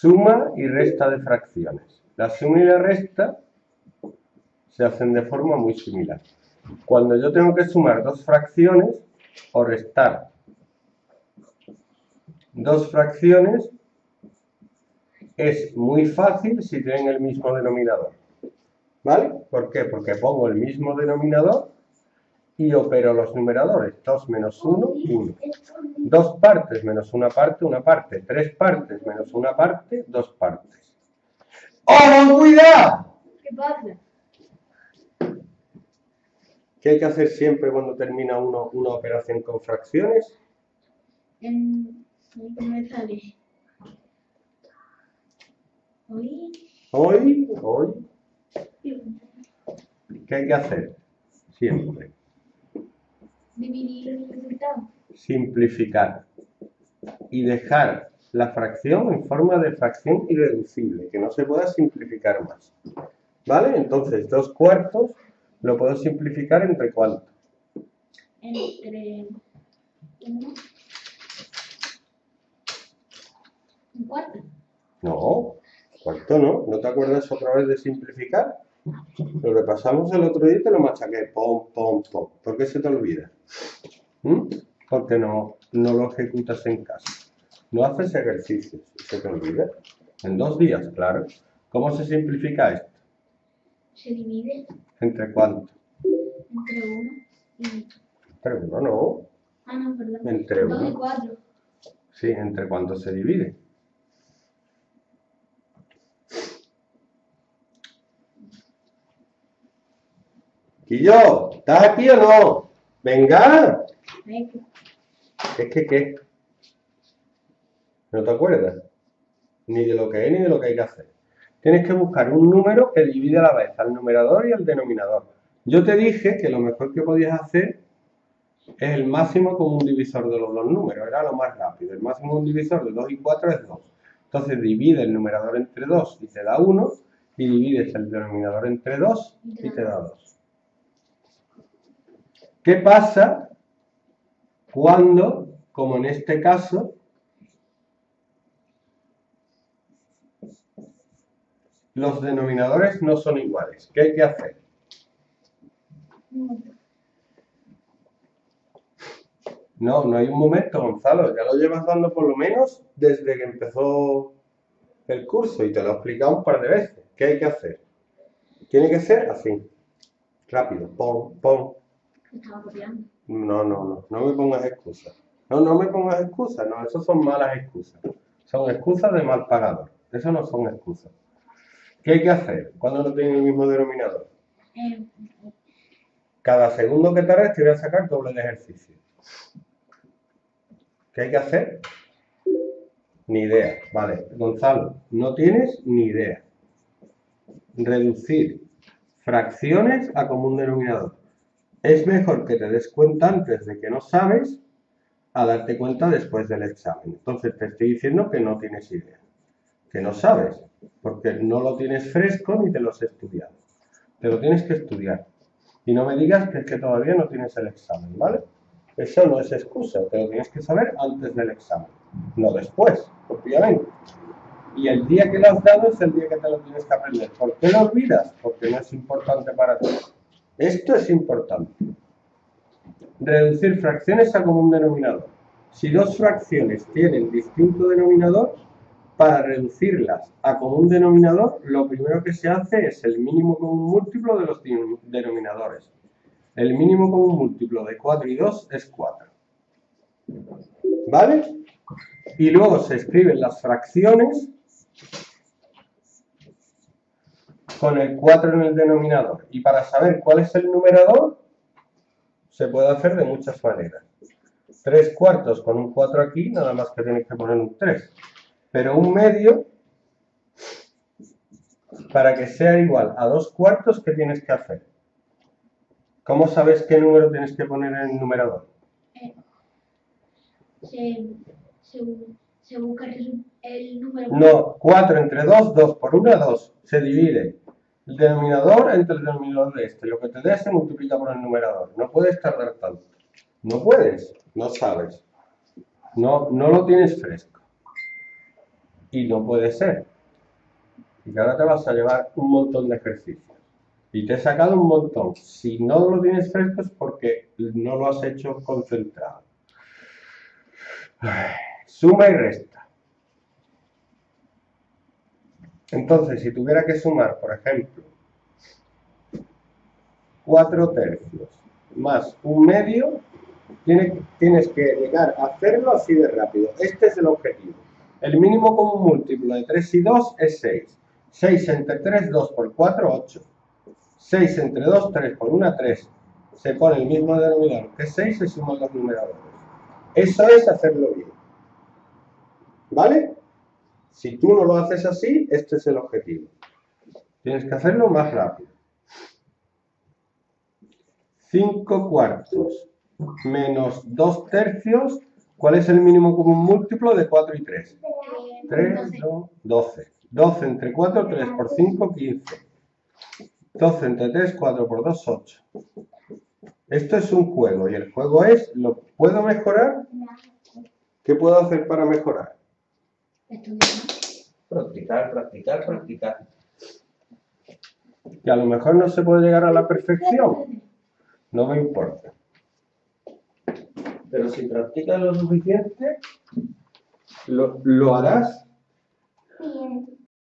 Suma y resta de fracciones. La suma y la resta se hacen de forma muy similar. Cuando yo tengo que sumar dos fracciones o restar dos fracciones, es muy fácil si tienen el mismo denominador. ¿Vale? ¿Por qué? Porque pongo el mismo denominador y opero los numeradores. 2 menos 1, 1. Dos partes menos una parte, una parte. Tres partes menos una parte, dos partes. ¡Oh, cuidado! ¿Qué pasa? ¿Qué hay que hacer siempre cuando termina uno una operación con fracciones? En... ¿Qué me sale? Hoy... Hoy, hoy, ¿qué hay que hacer? Siempre. Dividir el resultado. Simplificar. Y dejar la fracción en forma de fracción irreducible, que no se pueda simplificar más. ¿Vale? Entonces, dos cuartos lo puedo simplificar entre cuánto. Entre... Uno... Un cuarto. No, cuarto no. ¿No te acuerdas otra vez de simplificar? Lo repasamos el otro día y te lo machaqué. Pom, pom, pom. ¿Por qué se te olvida? ¿Mm? Porque no, no lo ejecutas en casa. No haces ejercicios se te olvida. En dos días, claro. ¿Cómo se simplifica esto? Se divide ¿Entre cuánto? entre uno y... Entre uno, no. Ah, no, perdón. Entre Dos y uno. cuatro. Sí, ¿entre cuánto se divide? Quillo, ¿estás aquí o no? Venga. Venga. ¿Es que qué? ¿No te acuerdas? Ni de lo que es ni de lo que hay que hacer. Tienes que buscar un número que divide a la vez al numerador y al denominador. Yo te dije que lo mejor que podías hacer es el máximo común divisor de los dos números. Era lo más rápido. El máximo común divisor de 2 y 4 es 2. Entonces divide el numerador entre 2 y te da 1. Y divides el denominador entre 2 y te da 2. ¿Qué pasa cuando, como en este caso, los denominadores no son iguales? ¿Qué hay que hacer? No, no hay un momento, Gonzalo. Ya lo llevas dando por lo menos desde que empezó el curso y te lo he explicado un par de veces. ¿Qué hay que hacer? Tiene que ser así. Rápido. Pon, pon. Estaba copiando. No, no, no. No me pongas excusas. No, no me pongas excusas. No, eso son malas excusas. Son excusas de mal pagador. Eso no son excusas. ¿Qué hay que hacer cuando no tienen el mismo denominador? Eh, Cada segundo que te voy a sacar doble de ejercicio. ¿Qué hay que hacer? Ni idea. Vale, Gonzalo, no tienes ni idea. Reducir fracciones a común denominador. Es mejor que te des cuenta antes de que no sabes a darte cuenta después del examen. Entonces te estoy diciendo que no tienes idea. Que no sabes, porque no lo tienes fresco ni te lo has estudiado. Te lo tienes que estudiar. Y no me digas que es que todavía no tienes el examen, ¿vale? Eso no es excusa, te lo tienes que saber antes del examen, no después, obviamente. Y el día que lo has dado es el día que te lo tienes que aprender. ¿Por qué lo olvidas? Porque no es importante para ti. Esto es importante. Reducir fracciones a común denominador. Si dos fracciones tienen distinto denominador, para reducirlas a común denominador, lo primero que se hace es el mínimo común múltiplo de los denominadores. El mínimo común múltiplo de 4 y 2 es 4. ¿Vale? Y luego se escriben las fracciones con el 4 en el denominador. Y para saber cuál es el numerador, se puede hacer de muchas maneras. 3 cuartos con un 4 aquí, nada más que tenéis que poner un 3. Pero un medio, para que sea igual a 2 cuartos, ¿qué tienes que hacer? ¿Cómo sabes qué número tienes que poner en el numerador? eh, se, se, se busca el, el número. No, 4 entre 2, 2 por 1, 2. Se divide el denominador entre el denominador de este. Lo que te dé se multiplica por el numerador. No puedes tardar tanto. No puedes, no sabes. No, no lo tienes fresco. Y no puede ser. Y ahora te vas a llevar un montón de ejercicios. Y te he sacado un montón. Si no lo tienes fresco es porque no lo has hecho concentrado. Suma y resta. Entonces, si tuviera que sumar, por ejemplo, 4 tercios más un medio, tienes que llegar a hacerlo así de rápido. Este es el objetivo. El mínimo común múltiplo de 3 y 2 es 6. 6 entre 3, 2 por 4, 8. 6 entre 2, 3 por 1, 3. Se pone el mismo denominador que 6 y suman los numeradores. Eso es hacerlo bien. ¿Vale? Si tú no lo haces así, este es el objetivo. Tienes que hacerlo más rápido. 5 cuartos menos 2 tercios. ¿Cuál es el mínimo común múltiplo de 4 y 3? 3, 2, 12. 12 entre 4, 3 por 5, 15. 12 entre 3, 4 por 2, 8. Esto es un juego y el juego es, ¿lo puedo mejorar? ¿Qué puedo hacer para mejorar? Practicar, practicar, practicar. Que a lo mejor no se puede llegar a la perfección. No me importa. Pero si practicas lo suficiente, lo, lo harás